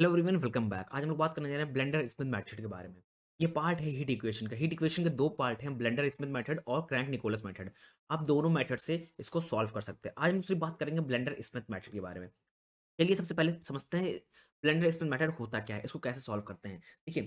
Hello everyone, welcome back. आज हम लोग बात करने जा रहे हैं ब्लेंडर स्मिथ मेथड के बारे में। ये पार्ट है हीट इक्वेशन का। हीट इक्वेशन के दो पार्ट हैं, ब्लेंडर स्मिथ मेथड और क्रैंक निकोलस मेथड। आप दोनों मेथड से इसको सॉल्व कर सकते हैं। आज हम सिर्फ़ बात करेंगे ब्लेंडर स्मिथ मेथड के बारे में। चलिए सबसे पहले समझते हैं ब्लेंडर स्मिथ मेथड होता क्या है, इसको कैसे सॉल्व करते हैं। देखिए,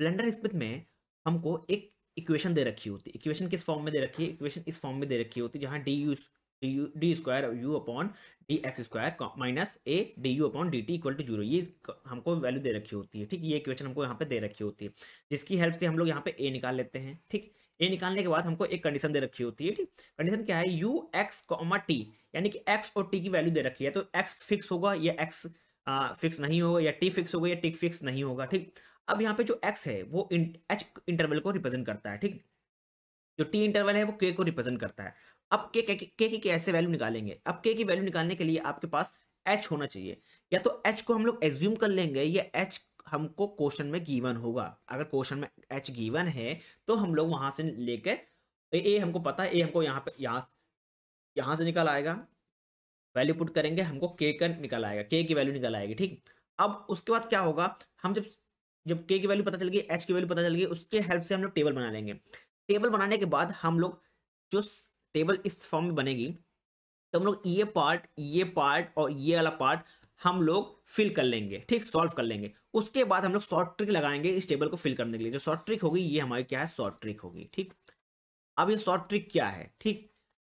ब्लेंडर स्मिथ में हमको एक इक्वेशन दे रखी होती है। इक्वेशन किस फॉर्म में दे रखी है? इक्वेशन इस फॉर्म में दे रखी होती है जहाँ d u d square u upon d x square minus a d u upon d t equal to zero ये हमको वैल्यू दे रखी होती है, ठीक ये इक्वेशन हमको यहाँ पे दे रखी होती है। जिसकी हेल्प से हम लोग यहाँ पे ए निकाल लेते हैं, ठीक? ए निकालने के बाद हमको एक कंडीशन दे रखी होती है, ठीक? कंडीशन क्या है? यू एक्स कॉमा टी यानी कि एक्स और टी की वैल्यू दे रखी है। तो एक्स फिक्स होगा या एक्स फिक्स नहीं होगा या टी फिक्स होगा या टी फिक्स नहीं होगा, ठीक? अब यहाँ पे जो एक्स है, वो एच इंटरवल को रिप्रेजेंट करता है, ठीक? जो टी इंटरवल है, वो के को रिप्रेजेंट करता है। अब के के की कैसे वैल्यू निकालेंगे। अब के की वैल्यू निकालने के लिए आपके पास एच होना चाहिए। या तो एच को हम लोग एज्यूम कर लेंगे, या एच हमको क्वेश्चन में गिवन होगा। अगर क्वेश्चन में एच गिवन है तो हम लोग वहाँ से लेके ए हमको पता है, ए हमको यहाँ पे, यहाँ यहाँ से निकल आएगा। वैल्यू पुट करेंगे, हमको के का निकल आएगा। के की वैल्यू निकल आएगी, ठीक? अब उसके बाद क्या होगा? हम जब जब के की वैल्यू पता चल गई एच की वैल्यू पता चल गई, उसके हेल्प से हम लोग टेबल बना लेंगे। टेबल बनाने के बाद हम लोग जो टेबल इस फॉर्म में बनेगी तो हम लोग ये पार्ट ये पार्ट और ये वाला पार्ट हम लोग फिल कर लेंगे, ठीक? सॉल्व कर लेंगे। उसके बाद हम लोग शॉर्ट ट्रिक लगाएँगे इस टेबल को फिल करने के लिए। जो शॉर्ट ट्रिक होगी, ये हमारी क्या है? शॉर्ट ट्रिक होगी, ठीक? अब ये शॉर्ट ट्रिक क्या है, ठीक?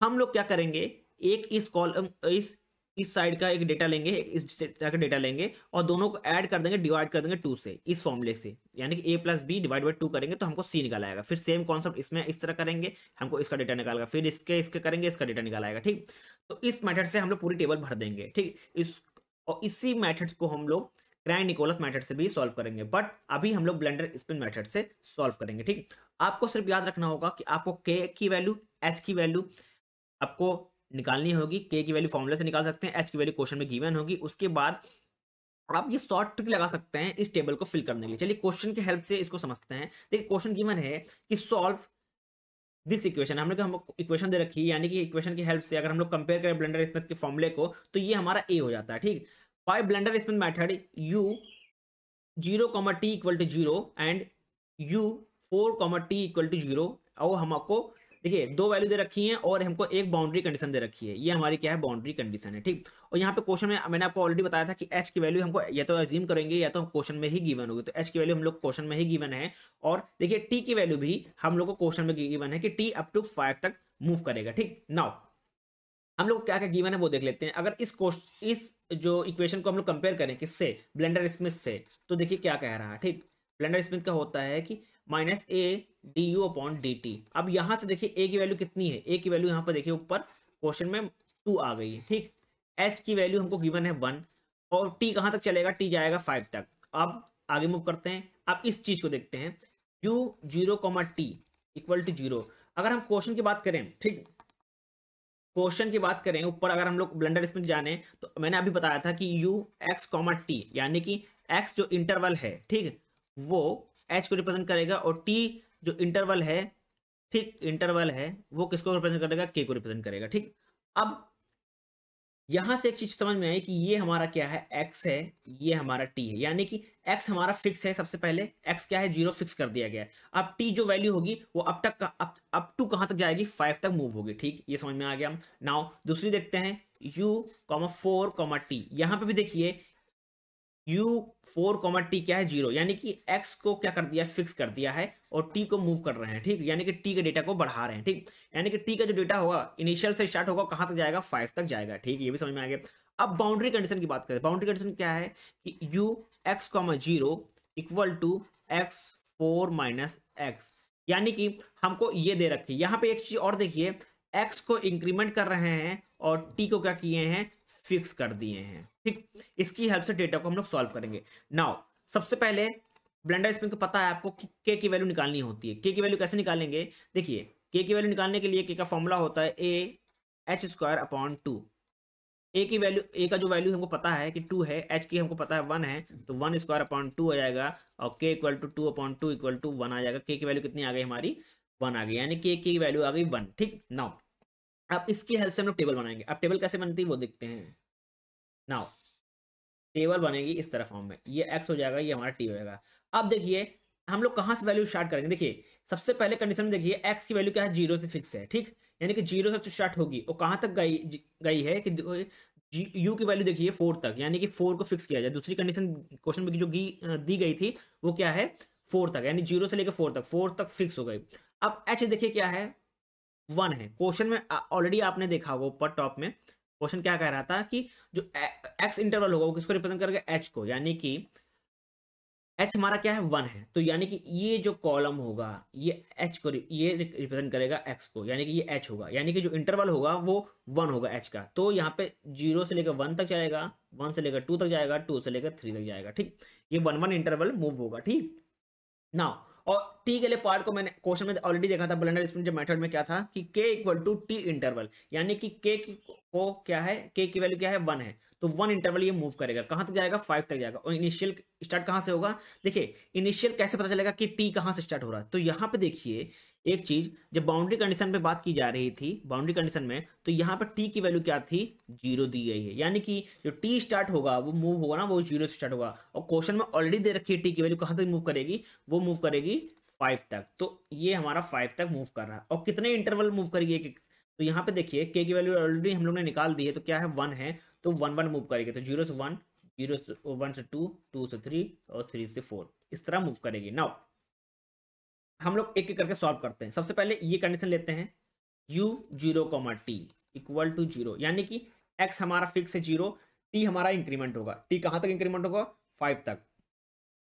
हम लोग क्या करेंगे? एक इस कॉलम इस इस साइड का एक डेटा लेंगे, इस का डेटा लेंगे और दोनों को ऐड कर देंगे डिवाइड कर देंगे टू से, इस फॉर्मूले से। यानी कि a plus b divide by two करेंगे तो हमको सी निकाल आएगा। फिर सेम कॉन्सेप्ट इसमें इस तरह करेंगे, हमको इसका डेटा निकालेगा। फिर इसके इसके करेंगे, इसका डेटा निकाल आएगा, ठीक? तो इस मेथड से हम लोग पूरी टेबल भर देंगे, ठीक? इस, और इसी मेथड को हम लोग क्रैंक निकोलस मेथड से भी सॉल्व करेंगे बट अभी हम लोग ब्लेंडर स्पिन मैथड से सॉल्व करेंगे, ठीक? आपको सिर्फ़ याद रखना होगा कि आपको के की वैल्यू एच की वैल्यू आपको निकालनी होगी के की वैल्यू फॉर्मूला से निकाल सकते हैं एच की वैल्यू क्वेश्चन में गिवन होगी, उसके बाद आप ये शॉर्ट ट्रिक लगा सकते हैं इस टेबल को फिल करने के लिए। चलिए क्वेश्चन की हेल्प से इसको समझते हैं। देखिए क्वेश्चन गिवन है कि सॉल्व दिस इक्वेशन हमने हम इक्वेशन दे रखी है, यानी कि इक्वेशन की हेल्प से अगर हम लोग कंपेयर करें ब्लेंडर स्मिथ के फॉर्मूले को तो ये हमारा ए हो जाता है, ठीक? By Blender Smith method u zero comma t equal to zero and u four comma t equal to zero और हमको देखिए, दो वैल्यू दे रखी है और हमको एक बाउंड्री कंडीशन दे रखी है। ये हमारी क्या है? बाउंड्री कंडीशन है, ठीक? और यहाँ पे क्वेश्चन में मैंने आपको ऑलरेडी बताया था कि एच की वैल्यू हमको या तो एज्यूम करेंगे या तो क्वेश्चन में ही गिवन होगी। तो एच की वैल्यू हम लोग क्वेश्चन में ही गिवन है और देखिए टी की वैल्यू भी हम लोग को क्वेश्चन में गिवन है कि टी अप टू फाइव तक मूव करेगा, ठीक? नाउ हम लोग क्या क्या गिवन है वो देख लेते हैं। अगर इस इस जो इक्वेशन को हम लोग कंपेयर करें किससे? ब्लेंडर स्मिथ से तो देखिए क्या कह रहा है, ठीक? ब्लेंडर स्मिथ का होता है कि minus a d u upon d t अब यहाँ से देखिए ए की वैल्यू कितनी है? ए की वैल्यू यहाँ पर देखिए, ऊपर क्वेश्चन में टू आ गई है, ठीक? एच की वैल्यू हमको गिवन है वन और टी कहाँ तक चलेगा? टी जाएगा फाइव तक। अब आगे मूव करते हैं। अब इस चीज़ को देखते हैं। U zero comma t equal to zero अगर हम क्वेश्चन की बात करें, ठीक? क्वेश्चन की बात करें, ऊपर अगर हम लोग ब्लेंडर स्पिन जाने तो मैंने अभी बताया था कि यू एक्स कॉमा टी यानी कि एक्स जो इंटरवल है, ठीक? वो एच को रिप्रेजेंट करेगा और टी जो इंटरवल है ठीक इंटरवल है वो किसको रिप्रेजेंट करेगा? के को रिप्रेजेंट करेगा ठीक? अब यहाँ से एक चीज़ समझ में आई कि ये हमारा क्या है? एक्स है ये हमारा टी है। यानी कि एक्स हमारा फिक्स है सबसे पहले एक्स क्या है? ज़ीरो फिक्स कर दिया गया है। अब टी जो वैल्यू होगी वो अब तक अप, टू कहाँ तक जाएगी? फाइव तक मूव होगी ठीक? ये समझ में आ गया। नाउ दूसरी देखते हैं u comma four comma t यहाँ पे भी देखिए u फोर कॉमा टी क्या है? ज़ीरो यानी कि x को क्या कर दिया? फिक्स कर दिया है और t को मूव कर रहे हैं, ठीक? यानी कि t के डेटा को बढ़ा रहे हैं, ठीक? यानी कि t का जो डेटा होगा इनिशियल से स्टार्ट होगा, कहाँ तक जाएगा? फाइव तक जाएगा, ठीक? ये भी समझ में आ गया। अब बाउंड्री कंडीशन की बात करें। बाउंड्री कंडीशन क्या है? कि u x comma zero equal to x four minus x यानी कि हमको ये दे रखी यहाँ पे एक चीज़ और देखिए। X को इंक्रीमेंट कर रहे हैं और t को क्या किए हैं? फिक्स कर दिए हैं, ठीक? इसकी हेल्प से डेटा को हम लोग सॉल्व करेंगे। नाउ सबसे पहले ब्लेंडर स्पिन को पता है आपको कि के की वैल्यू निकालनी होती है। के की वैल्यू कैसे निकालेंगे? देखिए के की वैल्यू निकालने के लिए के का फॉर्मूला होता है a h square upon two a की वैल्यू ए का जो वैल्यू हमको पता है कि टू है एच की हमको पता है वन है तो वन स्क्वायर अपॉन टू आ जाएगा और k equal to two upon two equal to one आ जाएगा। के की वैल्यू कितनी आ गई? हमारी वन आ गई। यानी के की वैल्यू आ गई वन ठीक? नाउ अब इसकी हेल्प से हम लोग टेबल बनाएँगे। अब टेबल कैसे बनती है वो देखते हैं। नाउ टेबल बनेगी इस तरह फॉर्म में। ये एक्स हो जाएगा, ये हमारा टी हो जाएगा। अब देखिए, हम लोग कहाँ से वैल्यू स्टार्ट करेंगे? देखिए, सबसे पहले कंडीशन में देखिए एक्स की वैल्यू क्या है? ज़ीरो से फिक्स है, ठीक? यानी कि ज़ीरो से स्टार्ट होगी। और कहाँ तक गई गई है कि यू की वैल्यू देखिए फोर तक। यानी कि फोर को फिक्स किया जाए। दूसरी कंडीशन क्वेश्चन में जो दी गई थी, वो क्या है? फोर तक। यानी ज़ीरो से लेकर फोर तक। फोर तक फिक्स हो गई। अब एच देखिए क्या है? वन है। क्वेश्चन में ऑलरेडी आपने देखा होगा ऊपर टॉप में, क्वेश्चन क्या कह रहा था कि जो एक्स इंटरवल होगा वो किसको रिप्रेजेंट करेगा? एच को। यानी कि एच हमारा क्या है? वन है। तो यानी कि ये जो कॉलम होगा, ये एच को ये रिप्रेजेंट करेगा एक्स को। यानी कि ये एच होगा। यानी कि जो इंटरवल होगा वो वन होगा एच का। तो यहाँ पे ज़ीरो से लेकर वन तक जाएगा, वन से लेकर टू तक जाएगा टू से लेकर थ्री तक जाएगा। ठीक? ये वन वन इंटरवल मूव होगा। ठीक? नाउ और टी के लिए पार्ट को मैंने क्वेश्चन में ऑलरेडी देखा था ब्लेंडर स्प्रिंट मेथड में क्या था कि के इक्वल टू टी इंटरवल यानी कि के को क्या है के की वैल्यू क्या है वन है। तो वन इंटरवल ये मूव करेगा। कहाँ तक जाएगा? फाइव तक जाएगा। और इनिशियल स्टार्ट कहाँ से होगा? देखिए इनिशियल कैसे पता चलेगा कि टी कहाँ से स्टार्ट हो रहा है? तो यहाँ पे देखिए एक चीज़, जब बाउंड्री कंडीशन पे बात की जा रही थी बाउंड्री कंडीशन में तो यहाँ पर टी की वैल्यू क्या थी? ज़ीरो दी गई है। यानी कि जो टी स्टार्ट होगा, वो मूव होगा ना, वो ज़ीरो से स्टार्ट होगा। और क्वेश्चन में ऑलरेडी दे रखी है टी की वैल्यू कहाँ तक मूव करेगी? वो मूव करेगी फाइव तक। तो ये हमारा फाइव तक मूव कर रहा है। और कितने इंटरवल मूव करेगी एक तो यहाँ पे देखिए के की वैल्यू ऑलरेडी हम लोग ने निकाल दी है तो क्या है? वन है। तो वन वन मूव करेगी। तो ज़ीरो से वन ज़ीरो से वन से टू टू से थ्री और थ्री से फोर इस तरह मूव करेगी। नाउ हम लोग एक एक करके सॉल्व करते हैं। सबसे पहले ये कंडीशन लेते हैं। u zero comma t equal to zero यानी कि x हमारा फिक्स है ज़ीरो t हमारा इंक्रीमेंट होगा। t कहाँ तक इंक्रीमेंट होगा? फाइव तक।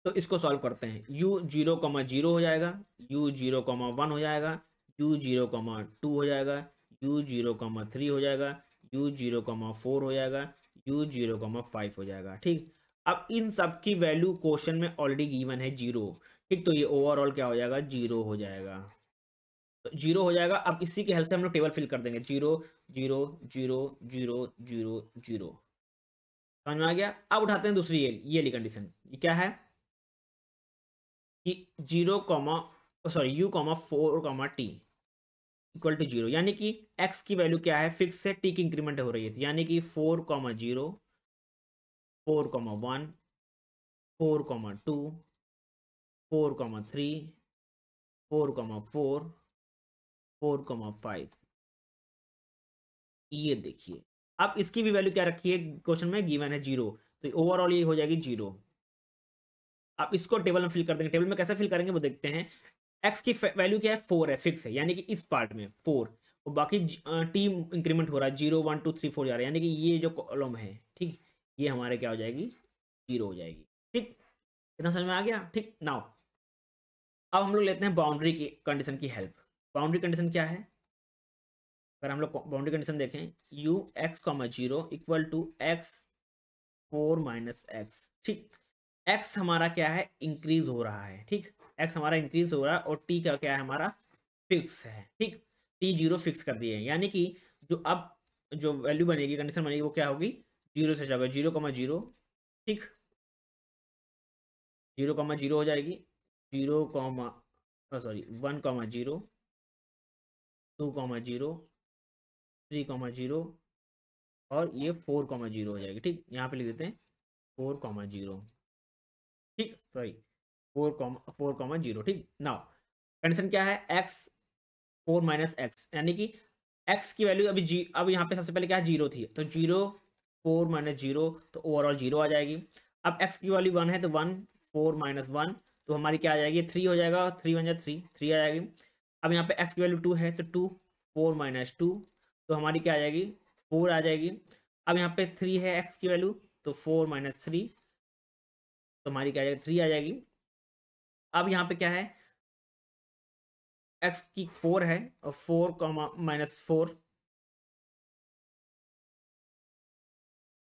तो इसको सॉल्व करते हैं। u ज़ीरो कॉमा ज़ीरो हो जाएगा, u ज़ीरो कॉमा वन हो जाएगा, u ज़ीरो कॉमा टू हो जाएगा, u ज़ीरो कॉमा थ्री हो जाएगा, u ज़ीरो कॉमा फोर हो जाएगा, u ज़ीरो कॉमा फाइव हो जाएगा। ठीक? अब इन सब की वैल्यू क्वेश्चन में ऑलरेडी गिवन है ज़ीरो ठीक तो ये ओवरऑल क्या हो जाएगा? ज़ीरो हो जाएगा। तो ज़ीरो हो जाएगा। अब इसी के हेल्प से हम लोग टेबल फिल कर देंगे। Zero zero zero zero zero zero समझ में आ गया? अब उठाते हैं दूसरी ये ये ली कंडीशन क्या है? कि zero comma sorry u comma four comma t equal to zero यानी कि एक्स की वैल्यू क्या है? फिक्स से टी की इंक्रीमेंट हो रही है। यानी कि four comma zero four comma one four comma two four comma three four comma four four comma five ये देखिए, अब इसकी भी वैल्यू क्या रखी है? क्वेश्चन में गिवन है ज़ीरो तो ओवरऑल ये हो जाएगी ज़ीरो अब इसको टेबल में फिल कर देंगे। टेबल में कैसे फिल करेंगे? वो देखते हैं। एक्स की वैल्यू क्या है? फोर है फिक्स है। यानी कि इस पार्ट में फोर और बाकी टी इंक्रीमेंट हो रहा है। Zero one two three four जा रहा है। यानी कि ये जो कॉलम है, ठीक? ये हमारे क्या हो जाएगी? ज़ीरो हो जाएगी। ठीक? इतना समझ में आ गया? ठीक? नाउ अब हम लोग लेते हैं बाउंड्री की कंडीशन की हेल्प बाउंड्री कंडीशन क्या है? अगर हम लोग बाउंड्री कंडीशन देखें u x comma zero equal to x four minus x ठीक? एक्स हमारा क्या है? इंक्रीज हो रहा है, ठीक? एक्स हमारा इंक्रीज हो रहा है और टी का क्या है हमारा? फिक्स है, ठीक? टी ज़ीरो फिक्स कर दिए यानी कि जो अब जो वैल्यू बनेगी कंडीशन बनेगी, वो क्या होगी? ज़ीरो से जाएगा। ज़ीरो कमा ज़ीरो ठीक? ज़ीरो कमा ज़ीरो हो जाएगी। Zero comma sorry one comma zero, two comma zero, three comma zero और ये फोर कॉमा ज़ीरो हो जाएगी, ठीक? यहाँ पे लिख देते हैं, फोर कॉमा ज़ीरो, ठीक? Sorry four comma four comma zero, ठीक? नाउ कंडीशन क्या है? एक्स फोर माइनस एक्स यानी कि एक्स की वैल्यू अभी जी, अब यहाँ पे सबसे पहले क्या ज़ीरो थी। तो ज़ीरो फोर माइनस ज़ीरो तो ओवरऑल ज़ीरो आ जाएगी। अब एक्स की वैल्यू वन है तो वन फोर माइनस वन तो हमारी क्या आ जाएगी? थ्री हो जाएगा। थ्री वन जाए थ्री थ्री आ जाएगी। अब यहाँ पे एक्स की वैल्यू टू है तो टू फोर माइनस टू तो हमारी क्या आ जाएगी? फोर आ जाएगी। अब यहाँ पे थ्री है एक्स की वैल्यू तो फोर माइनस थ्री तो हमारी क्या आ जाएगी? थ्री आ जाएगी। अब यहाँ पे क्या है? एक्स की फोर है, और फोर कॉमा माइनस फोर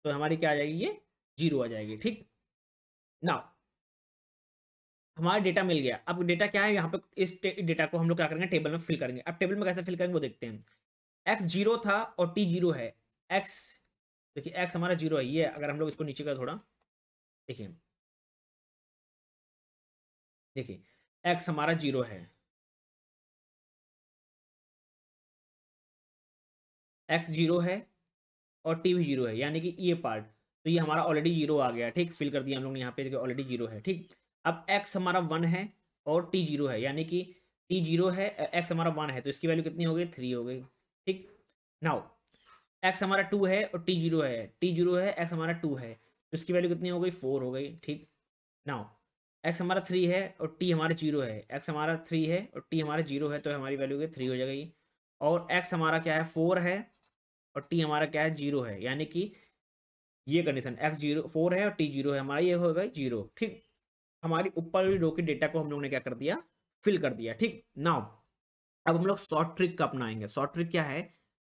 तो हमारी क्या आ जाएगी? ये ज़ीरो आ जाएगी, ठीक? नाउ हमारा डेटा मिल गया। अब डेटा क्या है? यहाँ पे इस डेटा को हम लोग क्या करेंगे? टेबल में फिल करेंगे। अब टेबल में कैसे फिल करेंगे? वो देखते हैं। एक्स ज़ीरो था और टी ज़ीरो है। एक्स देखिए एक्स हमारा ज़ीरो है। ये अगर हम लोग इसको नीचे का थोड़ा, देखिए। देखिए एक्स हमारा ज़ीरो है। एक्स ज़ीरो है और टी भी ज़ीरो है। यानी कि ये पार्ट तो ये हमारा ऑलरेडी ज़ीरो आ गया। ठीक फिल कर दिया हम लोग ने। यहाँ पे ऑलरेडी ज़ीरो है। ठीक अब एक्स हमारा वन है और टी ज़ीरो है, यानी कि टी ज़ीरो है एक्स हमारा वन है तो इसकी वैल्यू कितनी हो गई थ्री हो गई ठीक? नाउ एक्स हमारा टू है और टी ज़ीरो है टी ज़ीरो है एक्स हमारा टू है तो इसकी वैल्यू कितनी हो गई? फोर हो गई, ठीक? नाउ एक्स हमारा थ्री है और टी हमारा ज़ीरो है एक्स हमारा थ्री है और टी हमारा ज़ीरो है तो हमारी वैल्यू थ्री हो जाएगी। और एक्स हमारा क्या है? फोर है और टी हमारा क्या है? ज़ीरो है, यानी कि ये कंडीशन एक्स ज़ीरो फोर है और टी ज़ीरो है, हमारा ये हो होगा ज़ीरो, ठीक? हमारी ऊपर वाली रो के डेटा को हम लोग ने क्या कर दिया? फिल कर दिया, ठीक? नाउ अब हम लोग शॉर्ट ट्रिक का अपनाएँगे। शॉर्ट ट्रिक क्या है?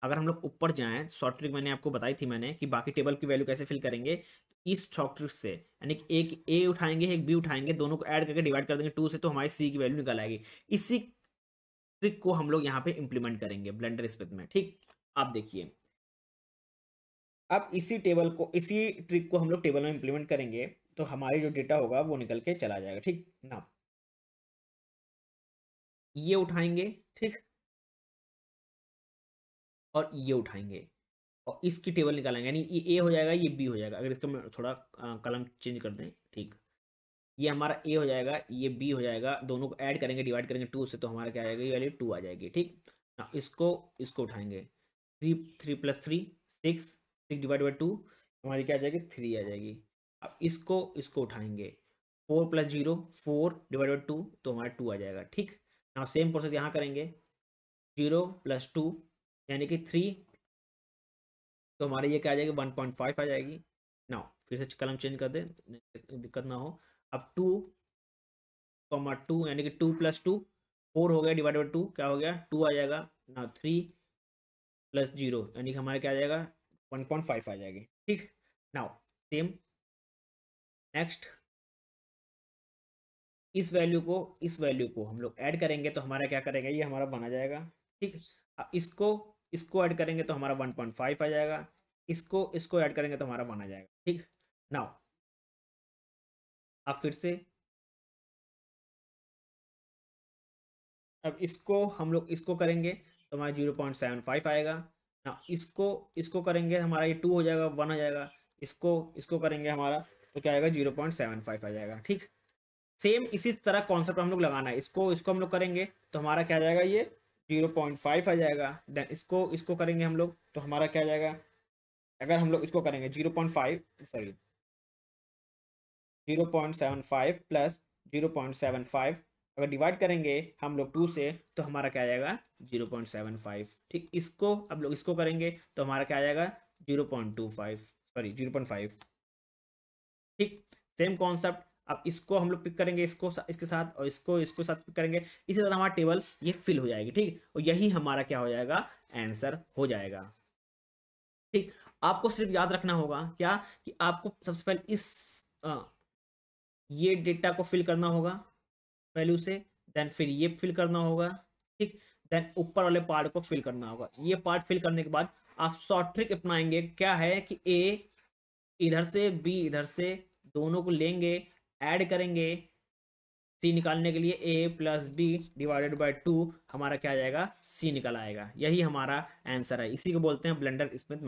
अगर हम लोग ऊपर जाएँ शॉर्ट ट्रिक मैंने आपको बताई थी मैंने कि बाकी टेबल की वैल्यू कैसे फिल करेंगे। इस शॉर्ट ट्रिक से, यानी कि एक ए उठाएँगे, एक बी उठाएँगे, दोनों को ऐड करके डिवाइड कर देंगे टू से तो हमारी सी की वैल्यू निकल आएगी। इसी ट्रिक को हम लोग यहाँ पे इंप्लीमेंट करेंगे ब्लेंडर स्पेस में, ठीक? आप देखिए। अब इसी टेबल को, इसी ट्रिक को हम लोग टेबल में इंप्लीमेंट करेंगे। तो हमारी जो डेटा होगा वो निकल के चला जाएगा, ठीक? ना ये उठाएँगे, ठीक? और ये उठाएँगे। और इसकी टेबल निकालेंगे, यानी ये ए हो जाएगा, ये बी हो जाएगा। अगर इसका मैं थोड़ा कलम चेंज कर दें, ठीक? ये हमारा ए हो जाएगा, ये बी हो जाएगा, दोनों को ऐड करेंगे, डिवाइड करेंगे, टू से तो हमारा क्या आएगा ये वैल्यू टू आ जाएगी, ठीक? ना इसको इसको उठाएँगे। Three three plus three, six six divide by two, हमारी क्या आ जाएगी, थ्री आ जाएगी। अब इसको इसको उठाएँगे। Four plus zero, four divide by two तो हमारा टू आ जाएगा, ठीक? ना सेम प्रोसेस यहाँ करेंगे। ज़ीरो प्लस टू, यानी कि थ्री तो हमारे ये क्या आ जाएगी? वन पॉइंट फाइव आ जाएगी। ना फिर से कलम चेंज कर दे, दिक्कत ना हो। अब टू, कॉमा टू, यानी कि टू प्लस टू, फोर हो गया डिवाइड बाई टू, क्या हो गया? टू आ जाएगा। ना थ्री प्लस ज़ीरो, यानी कि हमारे क्या आ जाएगा? वन पॉइंट फाइव आ जाएगी, ठीक? नाउ सेम नेक्स्ट इस वैल्यू को, इस वैल्यू को हम लोग ऐड करेंगे तो हमारा क्या करेंगे? ये हमारा बना जाएगा, ठीक? इसको इसको ऐड करेंगे तो हमारा 1.5 आ जाएगा। इसको इसको ऐड करेंगे तो हमारा बना जाएगा, ठीक? नाउ अब फिर से। अब इसको हम लोग, इसको करेंगे तो हमारा ज़ीरो पॉइंट सेवन फाइव आएगा। ना इसको इसको करेंगे, हमारा ये टू हो जाएगा वन हो जाएगा। इसको इसको करेंगे हमारा तो क्या आएगा? ज़ीरो पॉइंट सेवन फाइव आ जाएगा, ठीक? सेम इसी तरह कॉन्सेप्ट हम लोग लगाना है। इसको इसको हम लोग करेंगे तो हमारा क्या जाएगा ये? ज़ीरो पॉइंट फाइव आ जाएगा। देन इसको इसको करेंगे हम लोग तो हमारा क्या जाएगा? अगर हम लोग इसको करेंगे zero point five sorry zero point seven five plus zero point seven five अगर डिवाइड करेंगे हम लोग टू से तो हमारा क्या आ जाएगा? ज़ीरो पॉइंट सेवन फाइव ठीक? इसको अब लोग इसको करेंगे तो हमारा क्या आ जाएगा? Zero point two five sorry zero point five ठीक? सेम कॉन्सेप्ट अब इसको हम लोग पिक करेंगे इसको इसके साथ और इसको इसको साथ पिक करेंगे। इसी तरह हमारा टेबल ये फिल हो जाएगी ठीक? और यही हमारा क्या हो जाएगा? आंसर हो जाएगा। ठीक? आपको सिर्फ़ याद रखना होगा क्या? कि आपको सबसे पहले इस आ, ये डेटा को फिल करना होगा वैल्यू से देन फिर ये फिल करना होगा ठीक? देन ऊपर वाले पार्ट को फिल करना होगा। ये पार्ट फिल करने के बाद आप शॉर्ट ट्रिक अपनाएँगे। क्या है कि ए इधर से बी इधर से दोनों को लेंगे ऐड करेंगे। सी निकालने के लिए a plus b divided by two हमारा क्या आ जाएगा? सी निकल आएगा। यही हमारा आंसर है। इसी को बोलते हैं ब्लेंडर स्मिथ